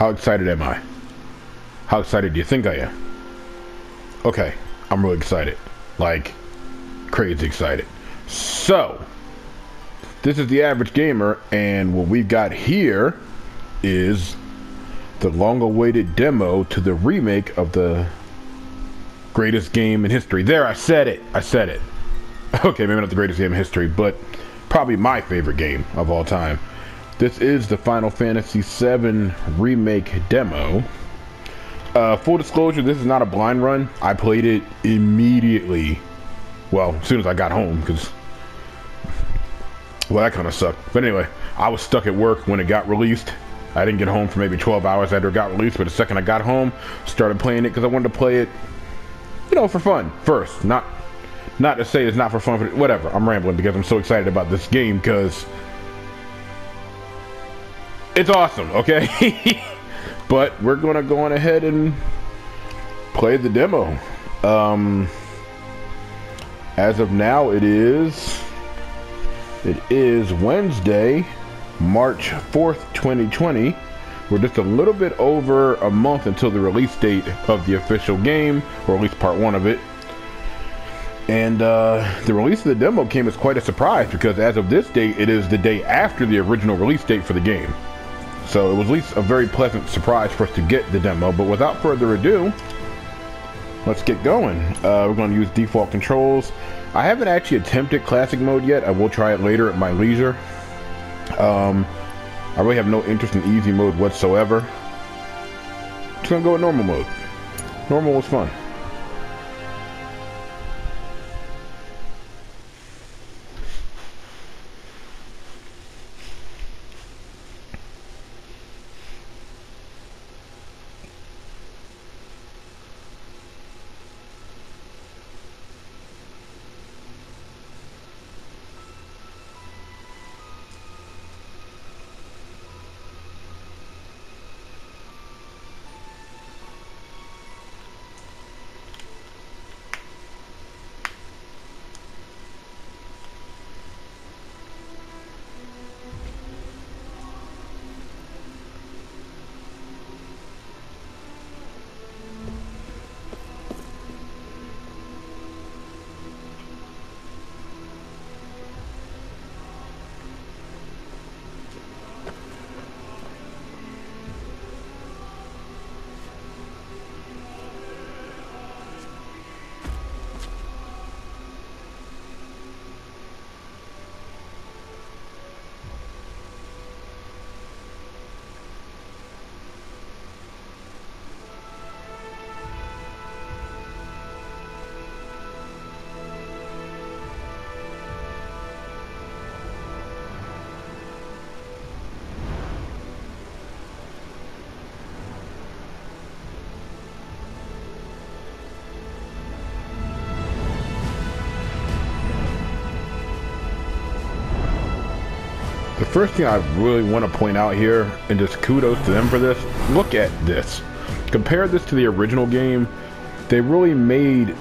How excited am I? How excited do you think I am? Okay, I'm really excited. Like, crazy excited. So, this is the average gamer, and what we've got here is the long awaited demo to the remake of the greatest game in history. There, I said it. I said it. Okay, maybe not the greatest game in history, but probably my favorite game of all time. This is the Final Fantasy VII Remake demo. Uh, full disclosure, this is not a blind run. I played it immediately. Well, as soon as I got home, because well, that kind of sucked. But anyway, I was stuck at work when it got released. I didn't get home for maybe 12 hours after it got released, but the second I got home, started playing it because I wanted to play it, you know, for fun first. Not, not to say it's not for fun, but whatever. I'm rambling because I'm so excited about this game because it's awesome. Okay, but we're gonna go on ahead and play the demo. Um, as of now, it is it is Wednesday, March 4th, 2020. We're just a little bit over a month until the release date of the official game, or at least part one of it. And uh, the release of the demo came as quite a surprise because as of this date, it is the day after the original release date for the game. So it was at least a very pleasant surprise for us to get the demo. But without further ado, let's get going. Uh, we're going to use default controls. I haven't actually attempted classic mode yet. I will try it later at my leisure. Um, I really have no interest in easy mode whatsoever. Just gonna go with normal mode. Normal was fun. First thing I really want to point out here, and just kudos to them for this, look at this. Compare this to the original game. They really made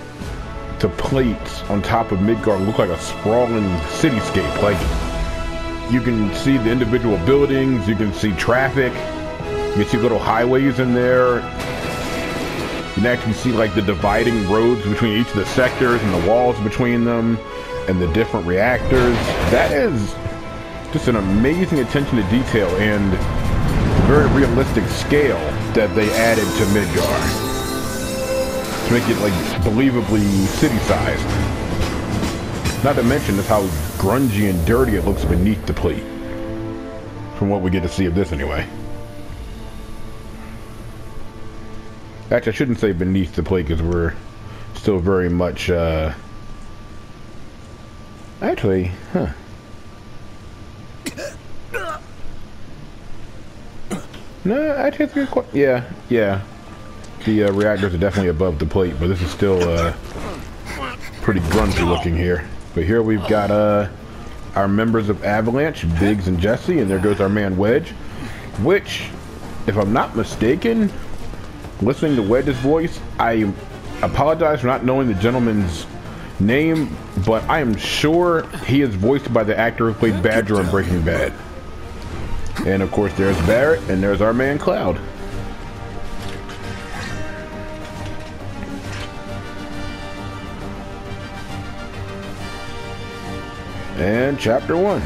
the plates on top of Midgar look like a sprawling cityscape. Like, you can see the individual buildings, you can see traffic, you can see little highways in there. You can actually see like the dividing roads between each of the sectors and the walls between them and the different reactors. That is just an amazing attention to detail and very realistic scale that they added to Midgar to make it like believably city-sized. Not to mention just how grungy and dirty it looks beneath the plate. From what we get to see of this anyway. Actually, I shouldn't say beneath the plate because we're still very much, uh... Actually, huh. No, actually, it's good. Yeah, yeah. The uh, reactors are definitely above the plate, but this is still uh, pretty grungy looking here. But here we've got uh, our members of Avalanche, Biggs and Jesse, and there goes our man Wedge, which, if I'm not mistaken, listening to Wedge's voice, I apologize for not knowing the gentleman's name, but I am sure he is voiced by the actor who played Badger in Breaking Bad. And of course, there's Barrett, and there's our man Cloud. And chapter one.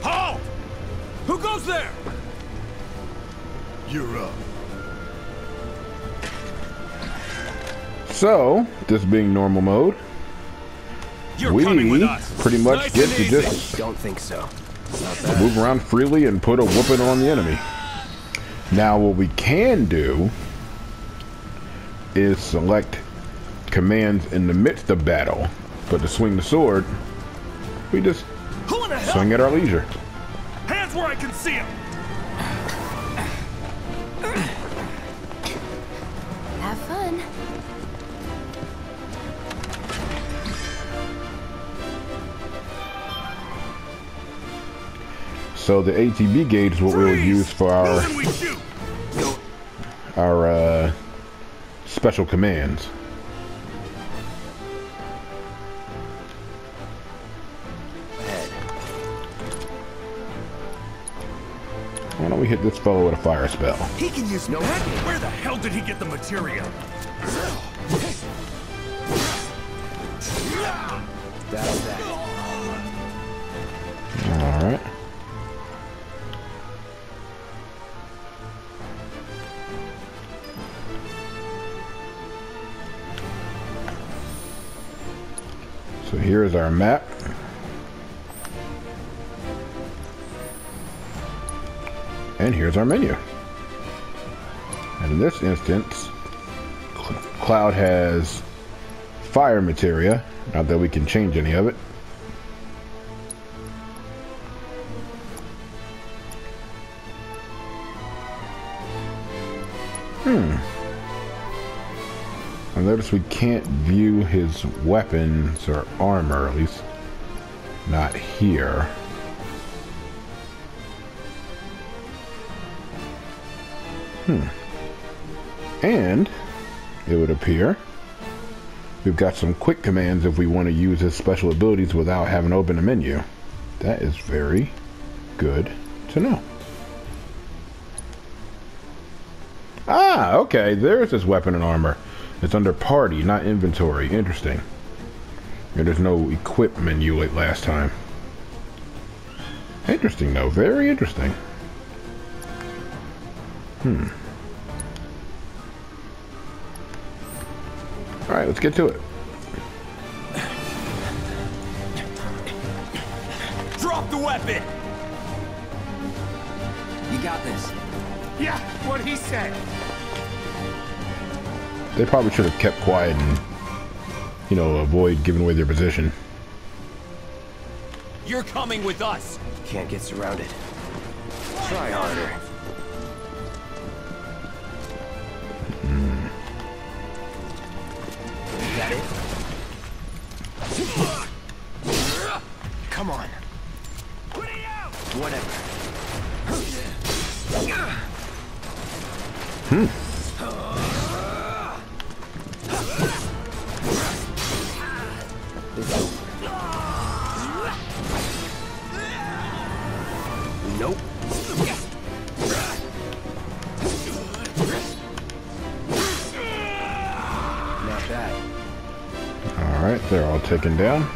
Paul! Who goes there? You're up. So, this being normal mode, you're we coming with us. pretty much Nice get to easy. just Don't think so. Not bad. move around freely and put a whooping on the enemy. Now, what we can do is select commands in the midst of battle, but to swing the sword, we just Who in the hell? swing at our leisure. Hands where I can see him. So the ATB gauge is what we'll use for our Move and we shoot. our uh, special commands. Why don't we hit this fellow with a fire spell? He can use No that. kidding. Where the hell did he get the materia? That's So here is our map. And here's our menu. And in this instance, Cloud has fire materia. Not that we can change any of it. Notice we can't view his weapons or armor, at least not here. Hmm. And it would appear we've got some quick commands if we want to use his special abilities without having to open a menu. That is very good to know. Ah, okay. There's his weapon and armor. It's under party, not inventory. Interesting. And there's no equip menu like last time. Interesting, though. Very interesting. Hmm. Alright, let's get to it. Drop the weapon. You got this. Yeah, what he said. They probably should have kept quiet and, you know, avoid giving away their position. You're coming with us. Can't get surrounded. Try harder. They're down.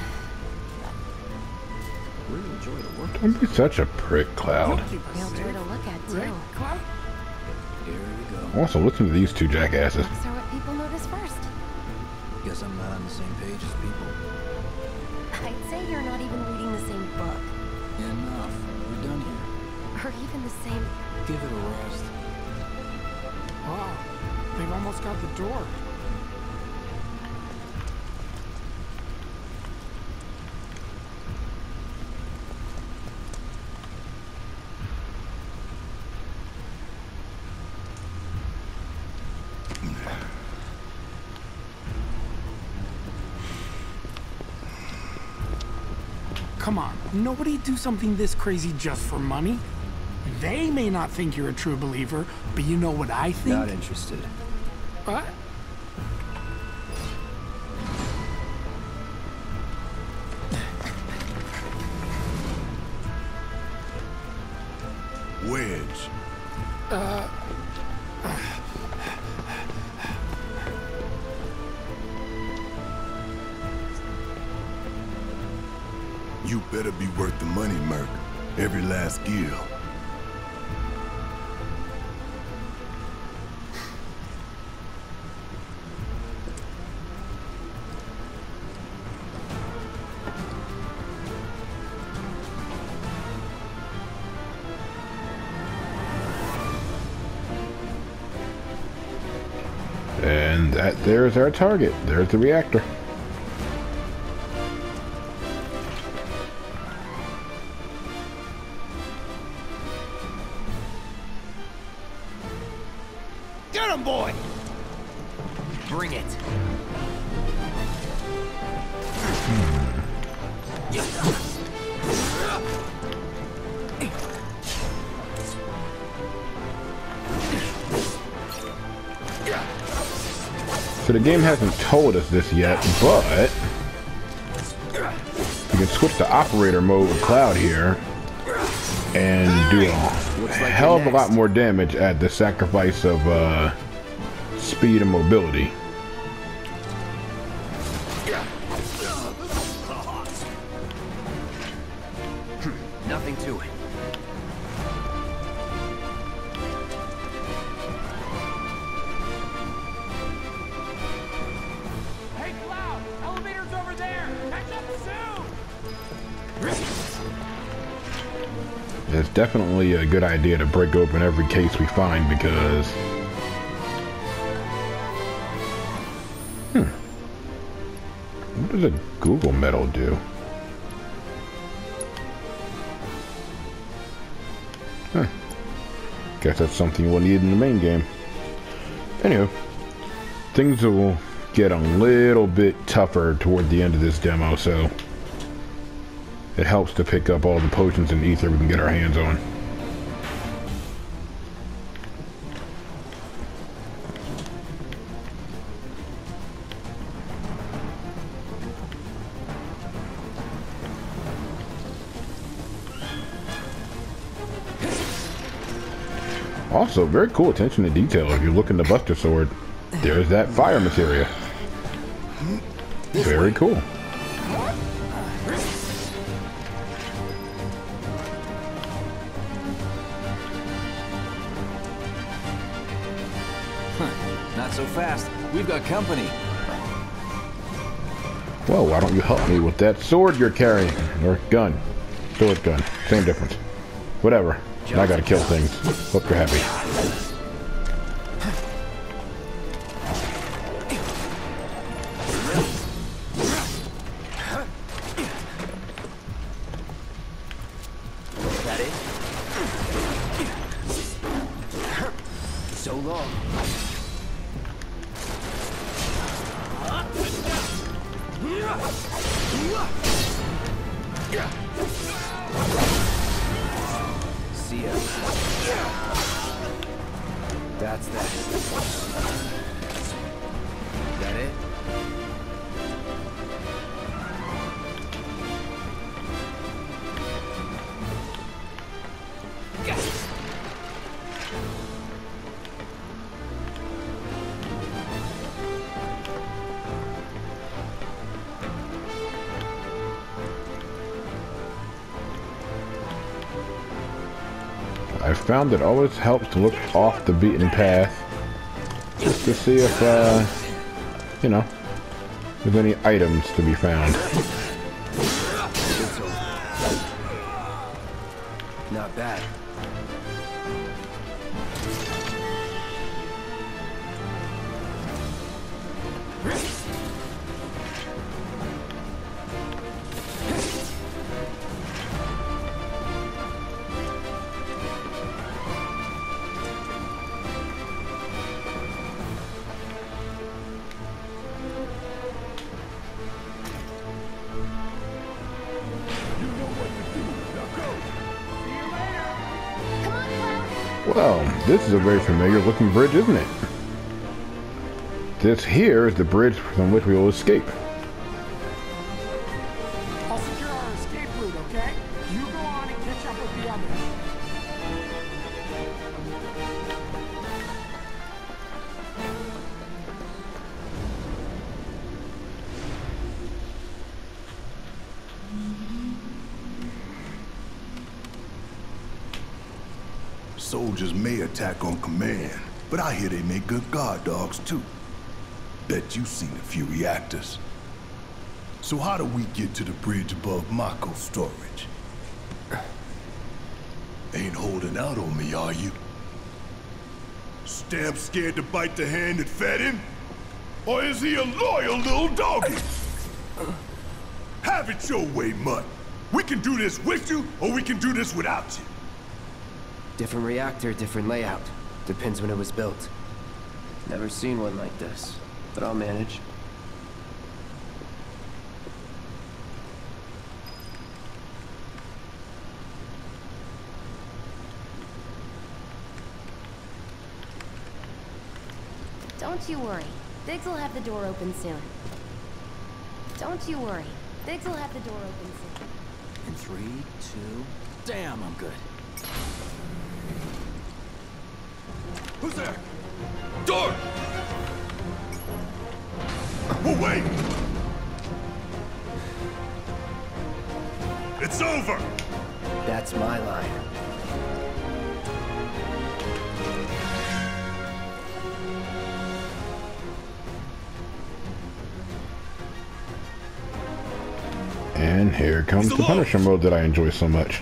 Really enjoy the work. Don't be such a prick, Cloud. Real joy to look at, too. Here we go. Also, listen to these two jackasses. Looks are what people notice first. Guess I'm not on the same page as people. I'd say you're not even reading the same book. Enough. We're done here. Or even the same... Give it a rest. Oh, wow, they've almost got the door. Come on, nobody do something this crazy just for money. They may not think you're a true believer, but you know what I think? Not interested. What? Wedge. You uh, Every last gill. And that there's our target. There's the reactor. Game hasn't told us this yet, but you can switch to operator mode with Cloud here and do a hell of a lot more damage at the sacrifice of uh, speed and mobility. It's definitely a good idea to break open every case we find because... Hmm. What does a Moogle medal do? Huh. Guess that's something we'll need in the main game. Anywho, things will get a little bit tougher toward the end of this demo, so it helps to pick up all the potions and ether we can get our hands on. Also, very cool attention to detail. If you look in the Buster Sword, there's that fire materia. Very cool. We've got company. Well, why don't you help me with that sword you're carrying? Or gun. Sword gun. Same difference. Whatever. I gotta kill things. Hope you're happy. Ya. That's that. That it? Found it always helps to look off the beaten path just to see if, uh, you know, there's any items to be found. Is a very familiar looking bridge, isn't it? This here is the bridge from which we will escape. Good guard dogs too. Bet you've seen a few reactors. So how do we get to the bridge above Mako storage? Ain't holding out on me, are you? Stamp scared to bite the hand that fed him? Or is he a loyal little doggy? Have it your way, Mutt. We can do this with you, or we can do this without you. Different reactor, different layout. Depends when it was built. Never seen one like this, but I'll manage. Don't you worry. Biggs will have the door open soon. Don't you worry. Biggs will have the door open soon. In three, two... Damn, I'm good. Who's there? Door! Oh, wait! It's over! That's my line. And here comes the Punisher mode that I enjoy so much.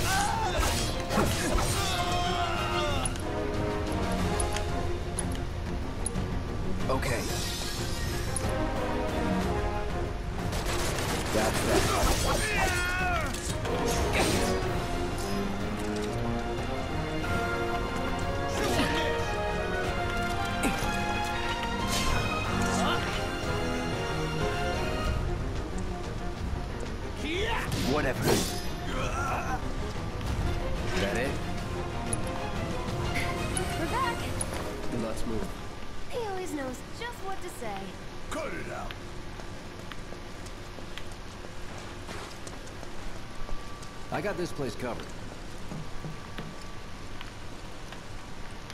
this place covered.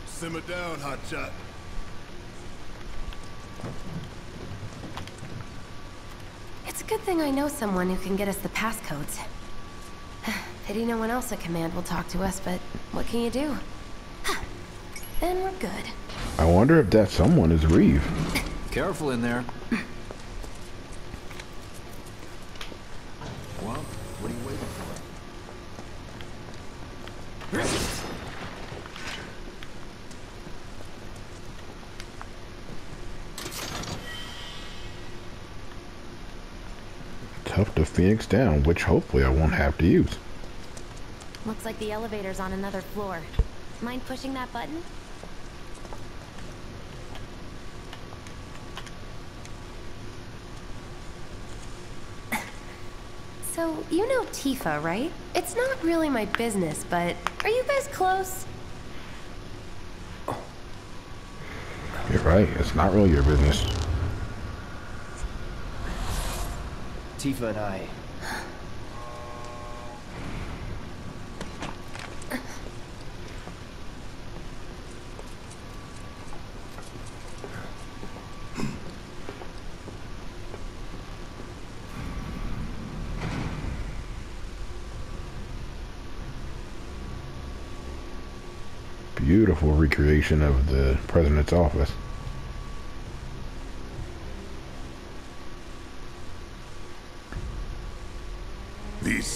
Simmer down, Hotshot. It's a good thing I know someone who can get us the passcodes. Pity no one else at command will talk to us, but what can you do? then we're good. I wonder if that someone is Reeve. Careful in there. Well, what are you waiting for? Tough to down, which hopefully I won't have to use. Looks like the elevator's on another floor. Mind pushing that button? So, you know Tifa, right? It's not really my business, but are you guys close? You're right, it's not really your business. Tifa and I. Beautiful recreation of the president's office.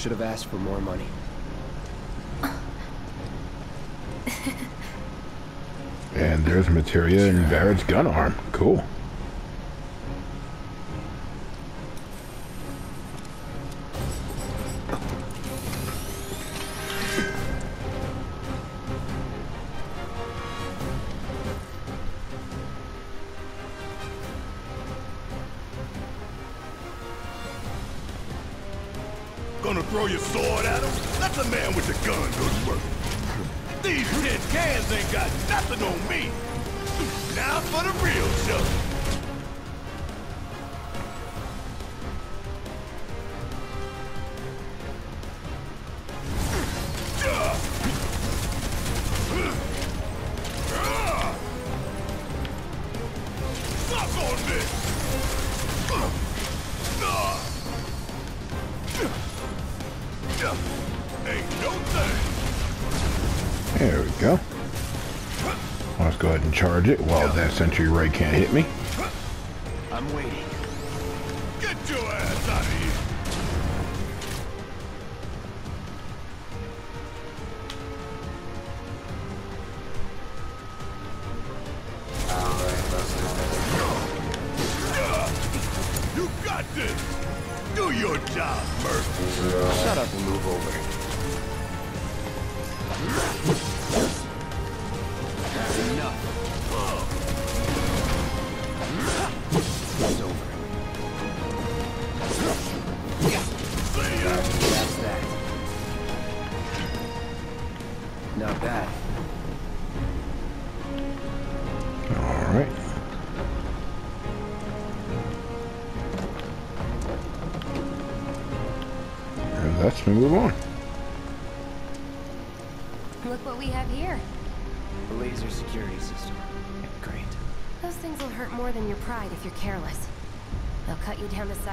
Should have asked for more money. And there's materia in Barrett's gun arm. Cool. Charge it while that Sentry Ray can't hit me. I'm waiting.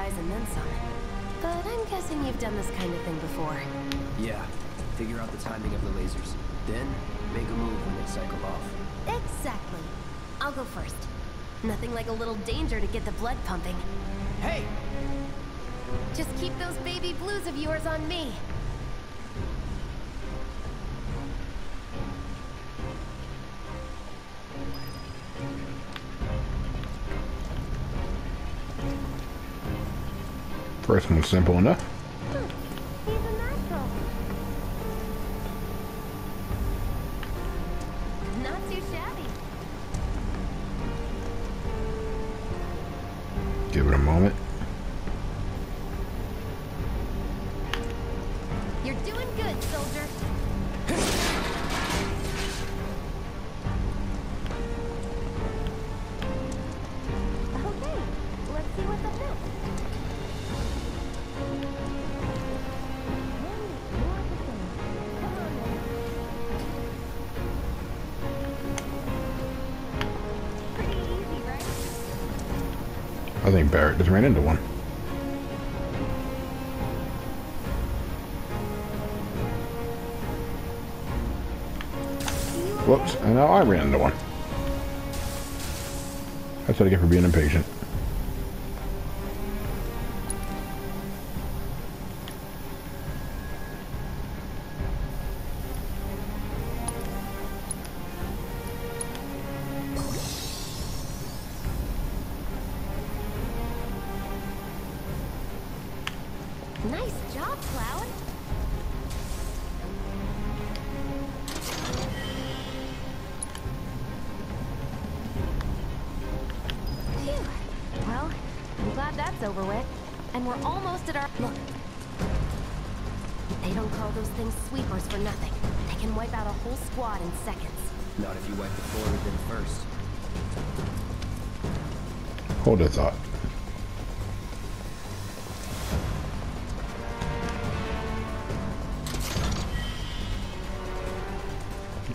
To and then some. But I'm guessing you've done this kind of thing before. Yeah. Figure out the timing of the lasers. Then, make a move when they cycle off. Exactly. I'll go first. Nothing like a little danger to get the blood pumping. Hey! Just keep those baby blues of yours on me. First one's simple enough. Just ran into one. Whoops, and now I ran into one. That's what I get for being impatient.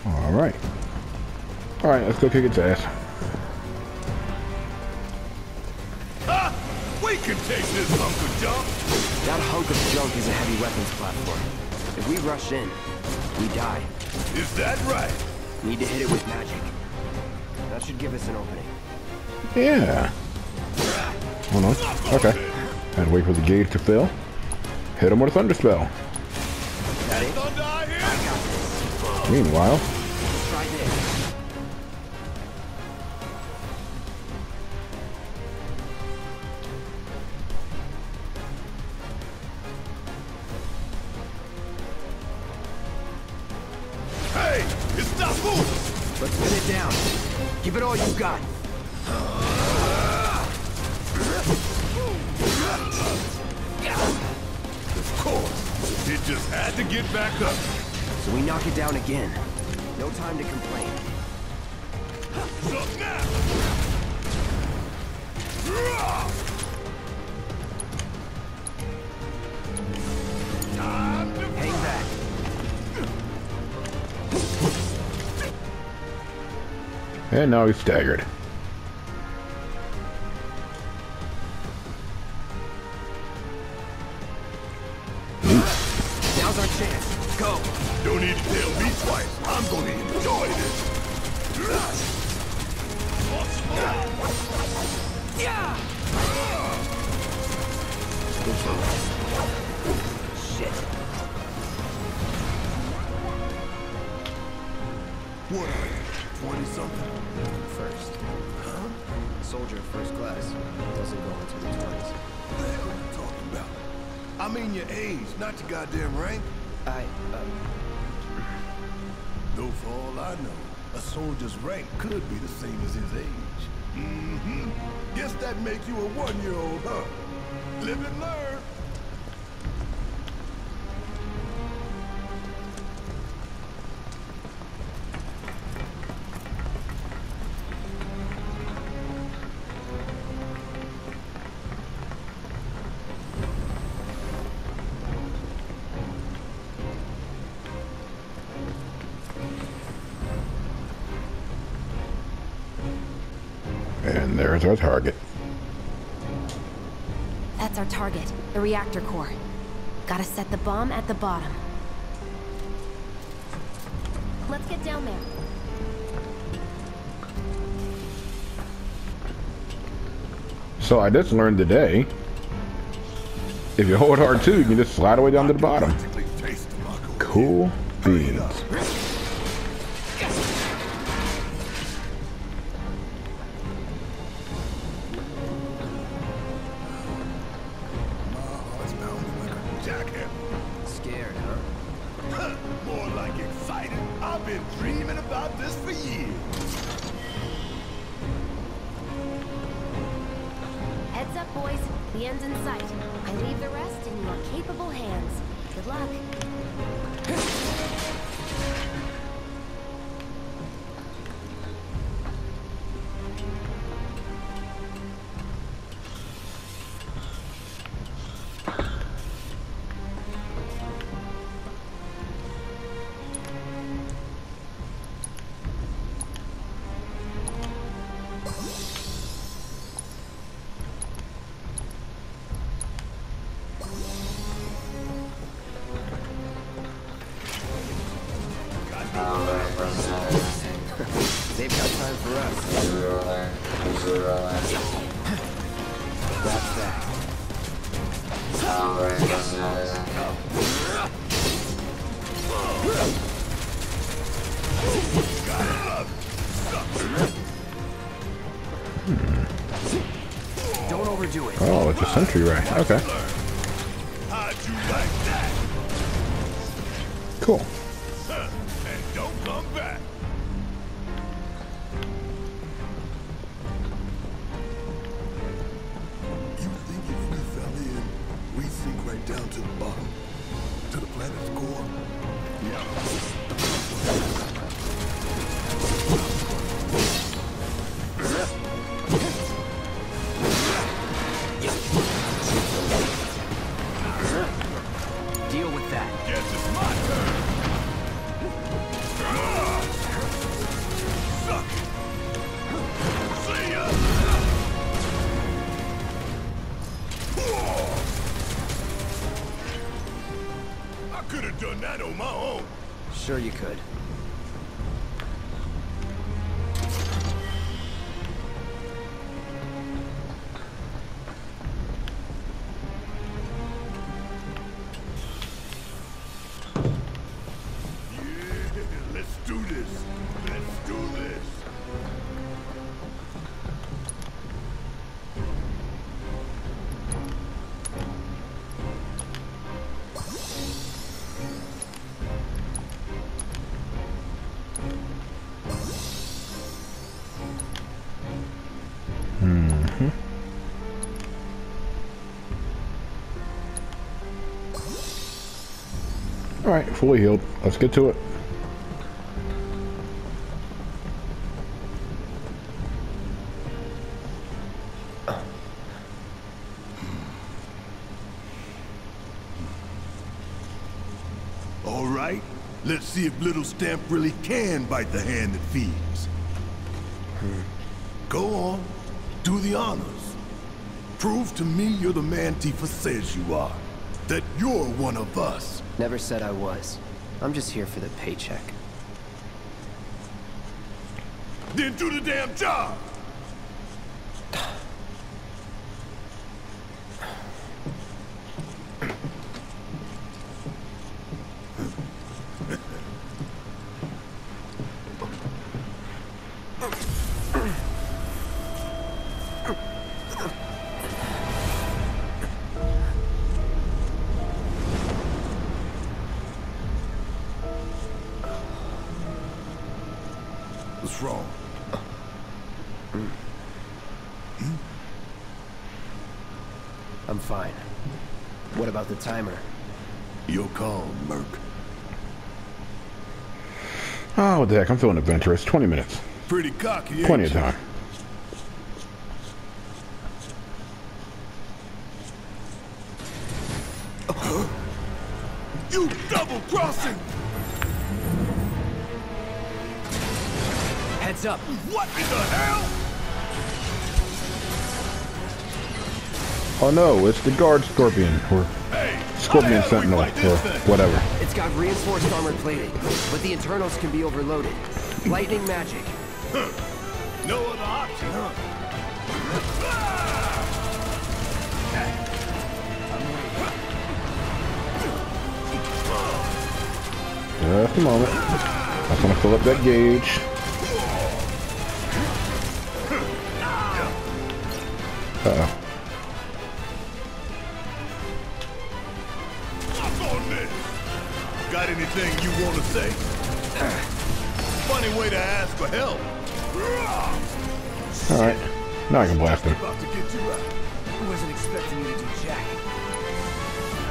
Alright. Alright, let's go kick its ass. Ah! We can take this hunk of junk! That hunk of junk is a heavy weapons platform. If we rush in, we die. Is that right? Need to hit it with magic. That should give us an opening. Yeah. Hold on. Okay. And wait for the gauge to fill. Hit him with a thunder spell. That it? Meanwhile, now he's staggered. Mean your age, not your goddamn rank. I, um, Though for all I know, a soldier's rank could be the same as his age. Mm-hmm. Guess that makes you a one-year-old, huh? Live and learn. There's our target. That's our target, the reactor core. Gotta set the bomb at the bottom. Let's get down there. So I just learned today, if you hold R2, you can just slide away down to the bottom. Practically taste the Mako. Cool beans. Ray. Okay, All right, fully healed. Let's get to it. All right, let's see if Little Stamp really can bite the hand that feeds. Go on, do the honors. Prove to me you're the man Tifa says you are. That you're one of us. Never said I was. I'm just here for the paycheck. Then do the damn job! About the timer? You're calm, Merc. Oh, what the heck? I'm feeling adventurous. 20 minutes. Pretty cocky, ain't Plenty of you? time. You double-crossing! Heads up! What in the hell? Oh no, it's the guard scorpion, or scorpion sentinel, or whatever. It's got reinforced armor plating, but the internals can be overloaded. Lightning magic. Huh. No other option, huh? Just a moment. I just want to fill up that gauge. Uh-oh. What's anything you want to say? Funny way to ask for help. Alright. Now I can blast him. About to get you out. I wasn't expecting you to do jack.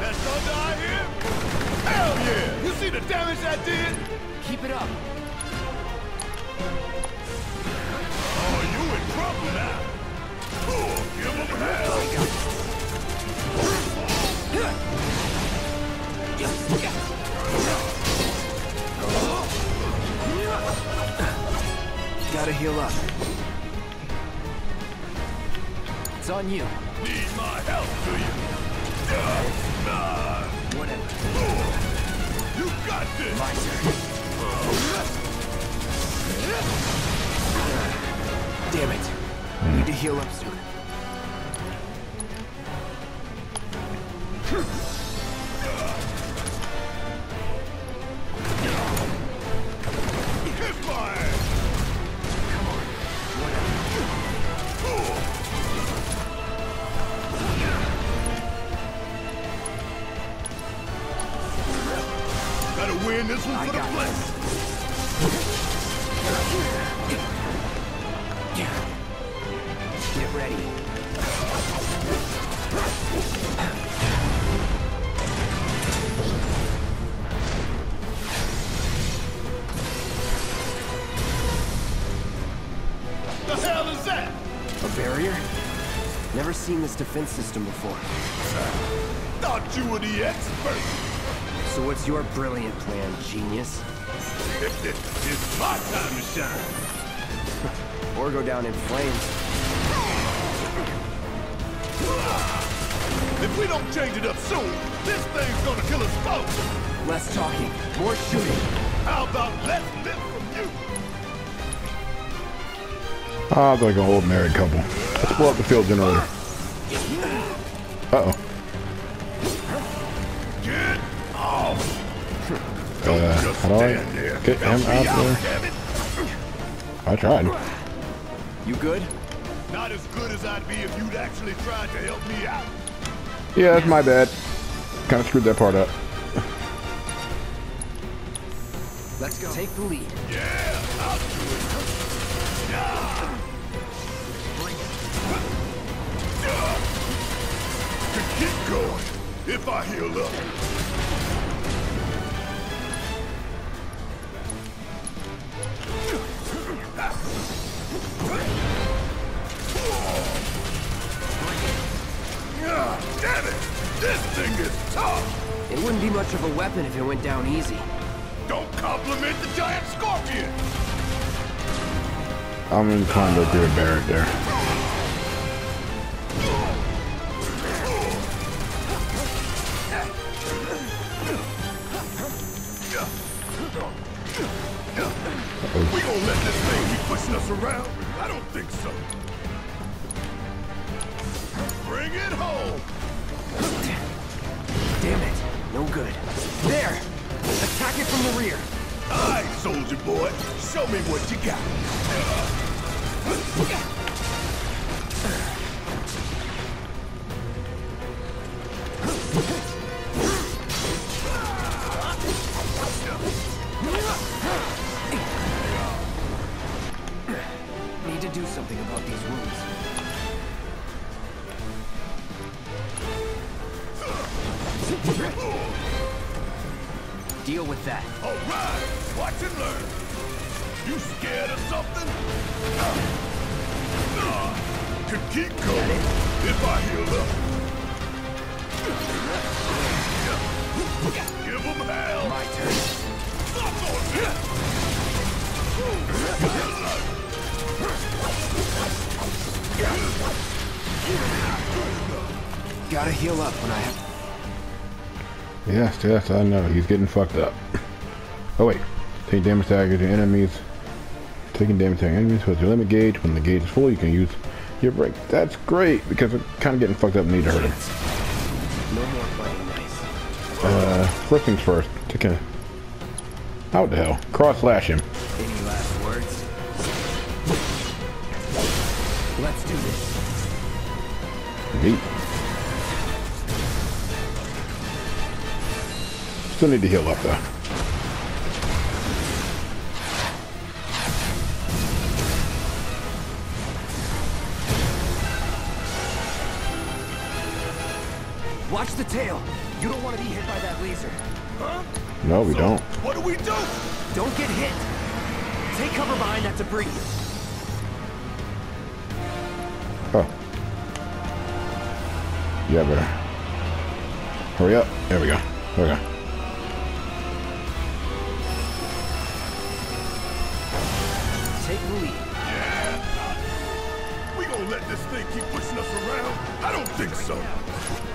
That thunder I hear? Hell yeah! You see the damage I did? Keep it up. Oh, you in trouble now. Oh, give 'em hell. Gotta heal up. It's on you. Need my help, do you? Uh. Whatever. You got this. My turn. Damn it. Need to heal up soon. Win this one I for the place. Get ready. The hell is that? A barrier? Never seen this defense system before. Thought you were the expert. So what's your brilliant plan, genius? it's my time to shine. Or go down in flames. If we don't change it up soon, this thing's gonna kill us both. Less talking, more shooting. How about less lip from you? Ah, they're like an old married couple. Let's blow up the field generator. Uh-oh. How do I get him out there? I tried. You good? Not as good as I'd be if you'd actually tried to help me out. Yeah, that's my bad. Kind of screwed that part up. Let's go. Take the lead. Yeah, I'll do it. Yeah. Keep going if I heal up. Wouldn't be much of a weapon if it went down easy. Don't compliment the giant scorpion! I'm inclined to agree with Barret there. We gonna let this thing keep pushing us around? I don't think so. Bring it home! No good. There! Attack it from the rear. Aye, soldier boy. Show me what you got. Yes, I know. He's getting fucked up. Oh wait. Take damage to your enemies. Taking damage to your enemies with your limit gauge. When the gauge is full, you can use your break. That's great because we're kind of getting fucked up and need to hurt him. No more fighting nice. Uh, first things first. Take a. How the hell? Cross slash him. Any last words? Let's do this. Neat. Still need to heal up though. Watch the tail. You don't want to be hit by that laser. Huh? No, we don't. What do we do? Don't get hit. Take cover behind that debris. Oh. Yeah, better. Hurry up. There we go. There we go. Think so.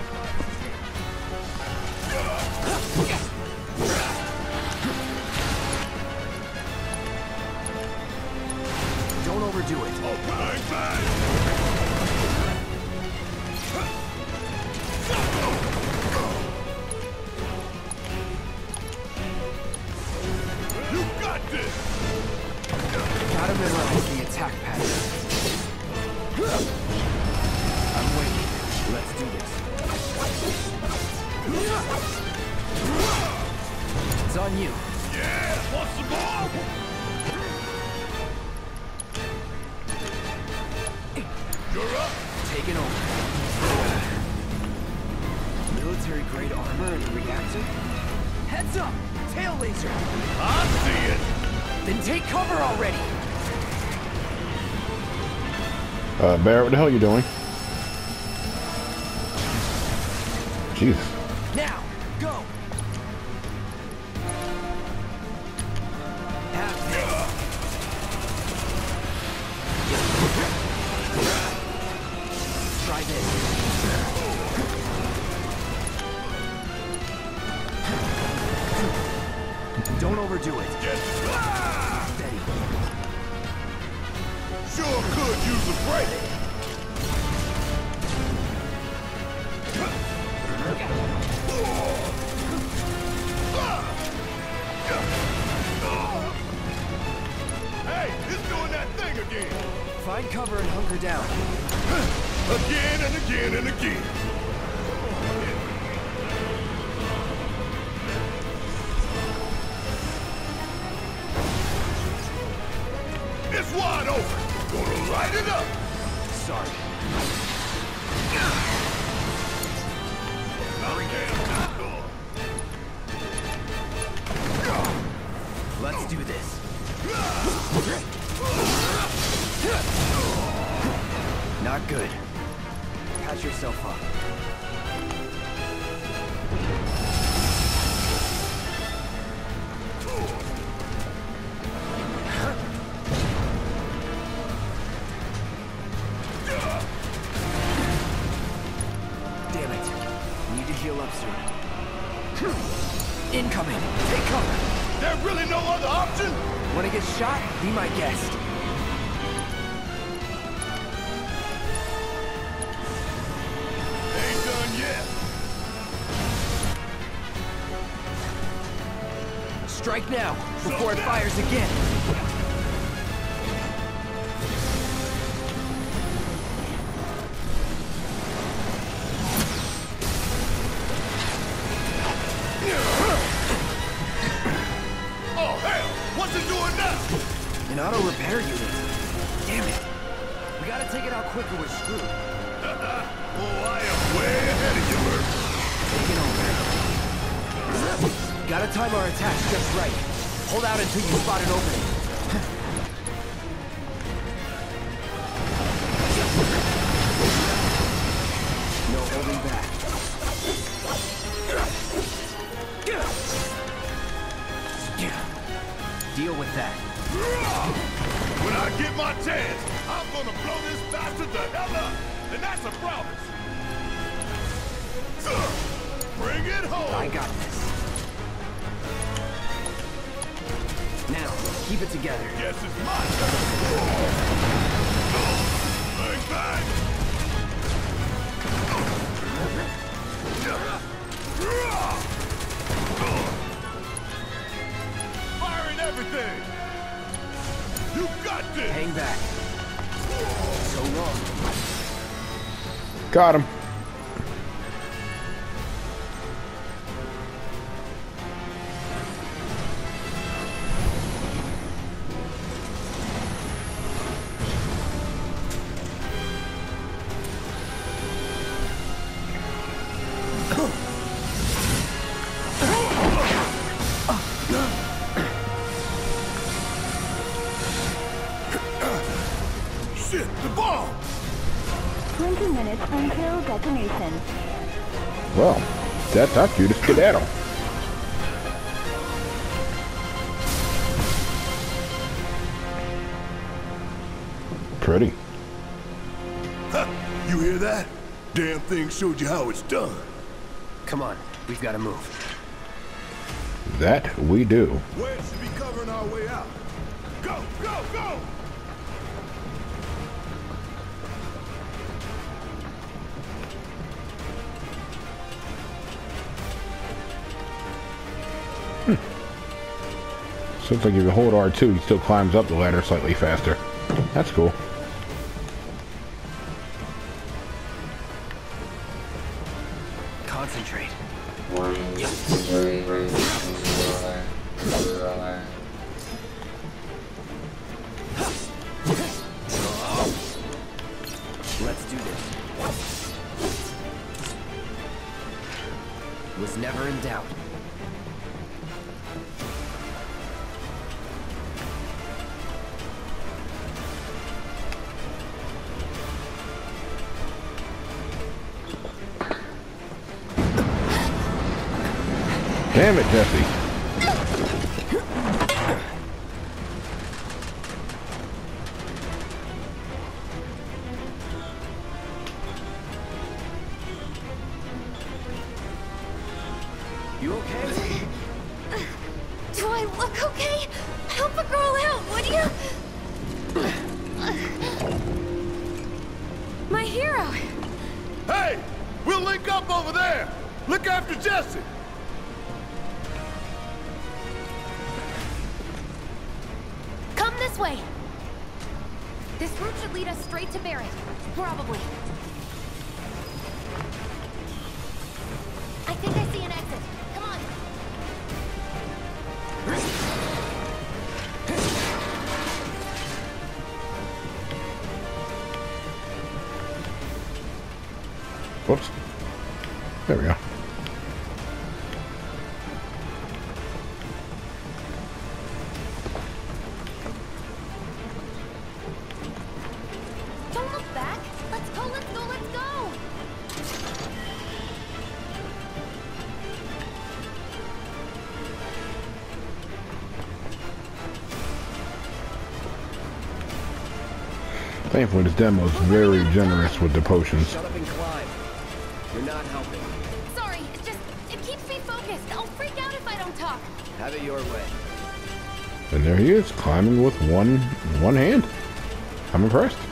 What the hell are you doing? Jesus. Now, go! Try this. Don't overdo it. Again. Oh, hell! What's it doing now? An auto repair unit. Damn it. We gotta take it out quicker we're screwed. Oh, I am way ahead of you, Bert. Taking over. Gotta time our attacks just right. Hold out until you spot an opening. Got him. Stop, Judas. Skedaddle. Pretty. Ha! You hear that? Damn thing showed you how it's done. Come on, we've got to move. That we do. Where should be covering our way out? Go, go, go! Seems like if you hold R2, he still climbs up the ladder slightly faster. That's cool. There we go. Thankfully, this demo is very generous with the potions. there he is, climbing with one one hand. I'm impressed.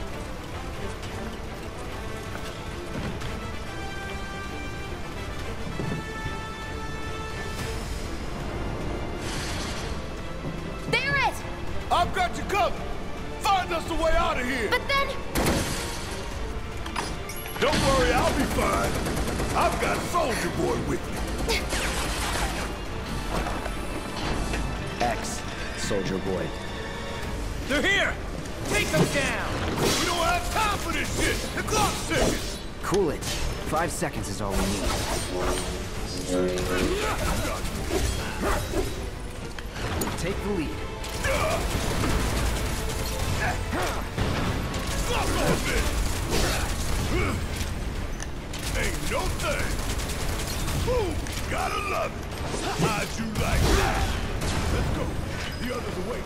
The others awake.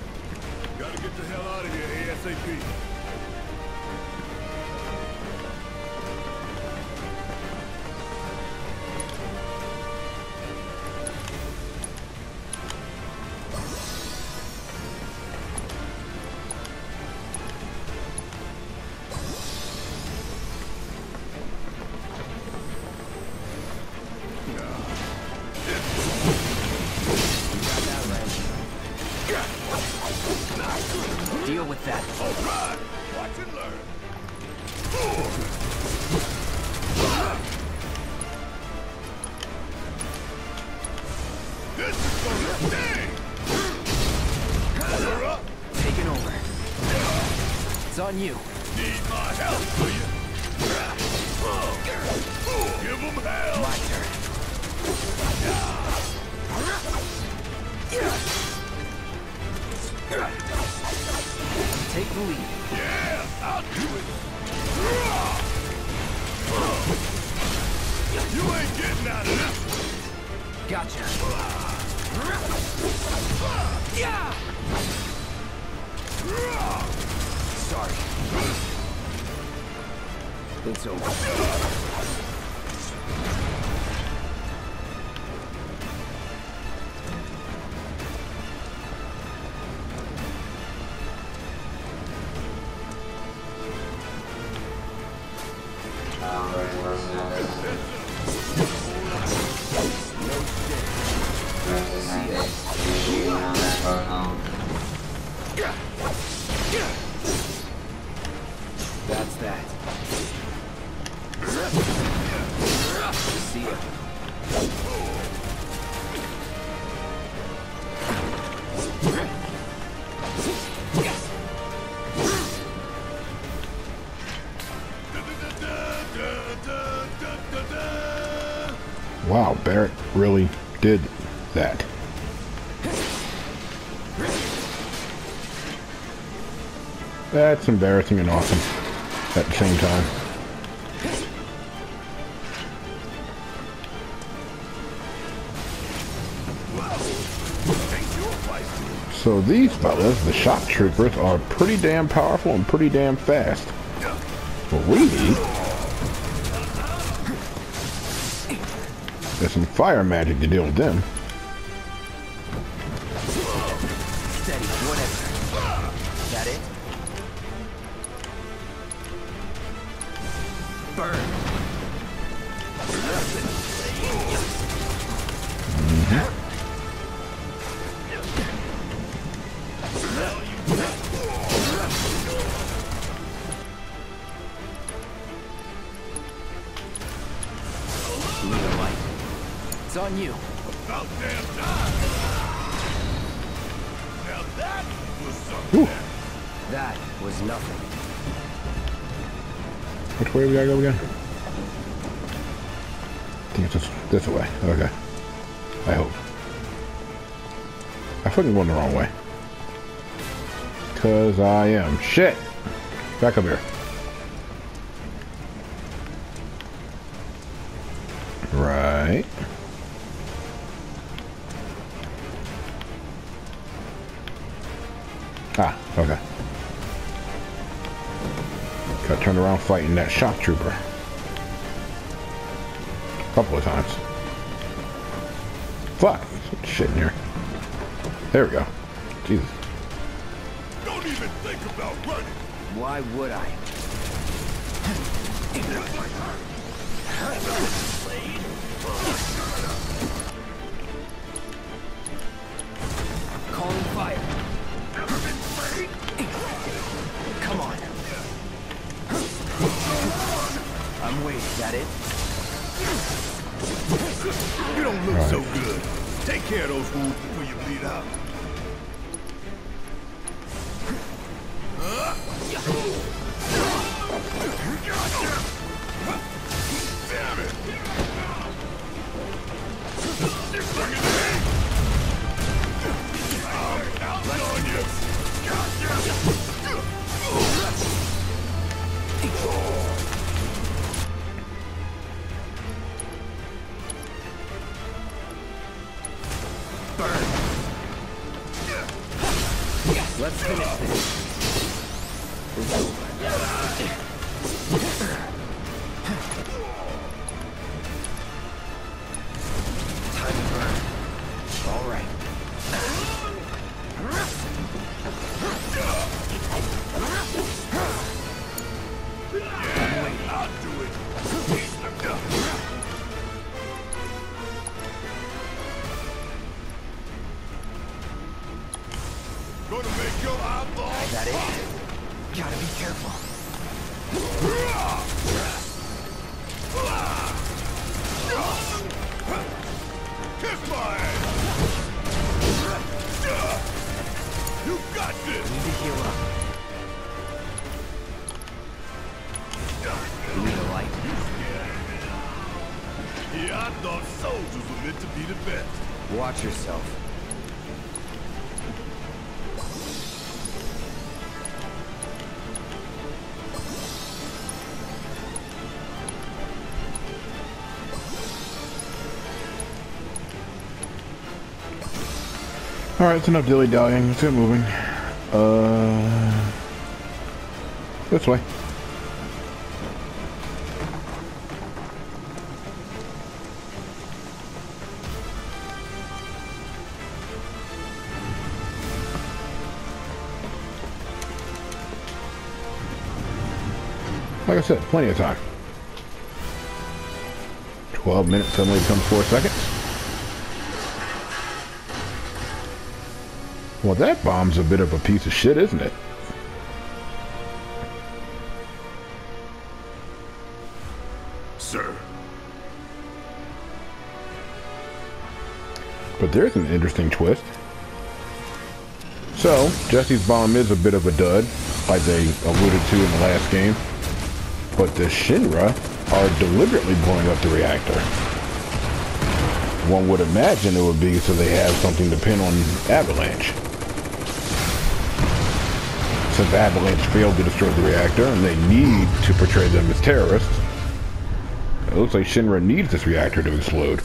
Gotta get the hell out of here ASAP. On you. Wow, Barret really did that. That's embarrassing and awesome at the same time. So these fellas, the shock troopers, are pretty damn powerful and pretty damn fast. What we need is some fire magic to deal with them. Going the wrong way. Cause I am. Shit! Back up here. Right. Ah, okay. Got turned around fighting that shock trooper. A couple of times. Fuck. Shit in here. There we go. Jesus. Don't even think about running. Why would I? Calling fire. Come on. I'm waiting. That it? You don't look so good. Take care of those wounds before you bleed Alright, it's enough dilly dallying. Let's get moving. Uh, this way. Like I said, plenty of time. 12 minutes suddenly becomes 4 seconds. Well, that bomb's a bit of a piece of shit, isn't it? Sir, But there's an interesting twist. So, Jesse's bomb is a bit of a dud, like they alluded to in the last game. But the Shinra are deliberately blowing up the reactor. One would imagine it would be so they have something to pin on Avalanche. Since Avalanche failed to destroy the reactor and they need to portray them as terrorists, it looks like Shinra needs this reactor to explode.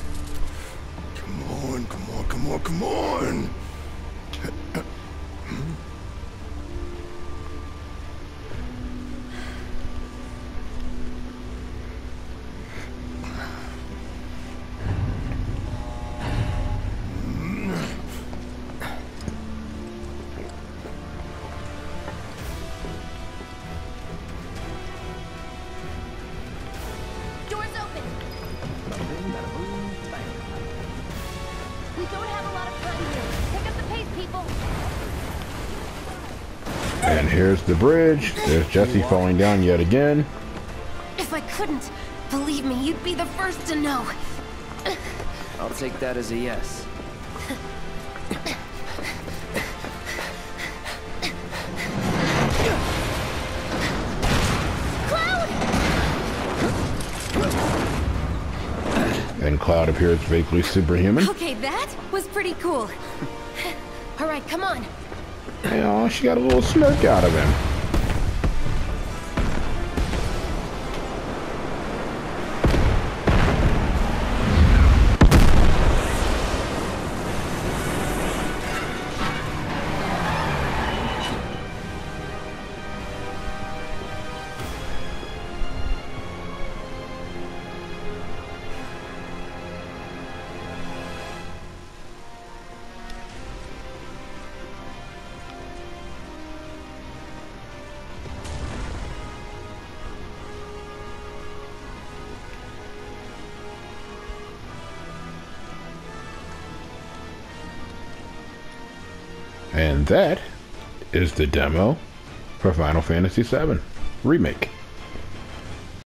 Here's the bridge. There's Jesse falling down yet again. If I couldn't, believe me, you'd be the first to know. I'll take that as a yes. Cloud and Cloud appears vaguely superhuman. Okay, that was pretty cool. All right, come on. Oh, she got a little smirk out of him. That is the demo for Final Fantasy VII Remake.